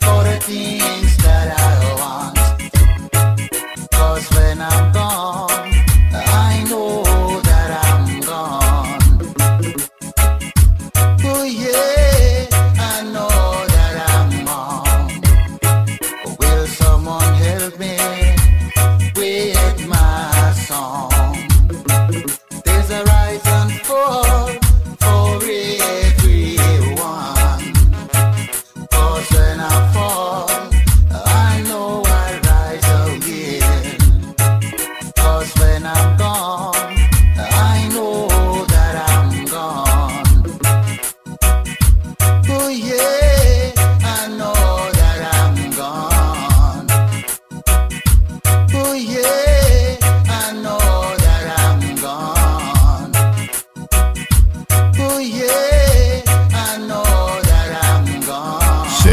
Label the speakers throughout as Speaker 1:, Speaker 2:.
Speaker 1: for the things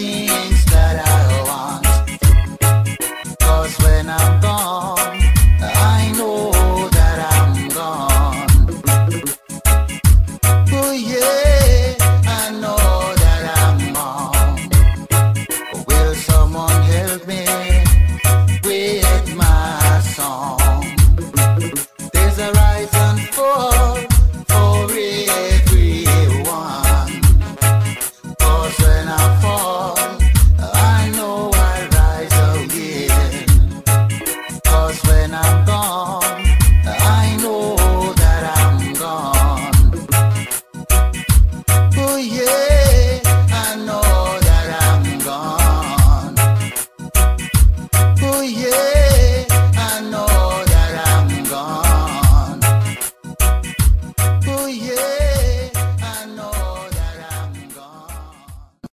Speaker 1: see.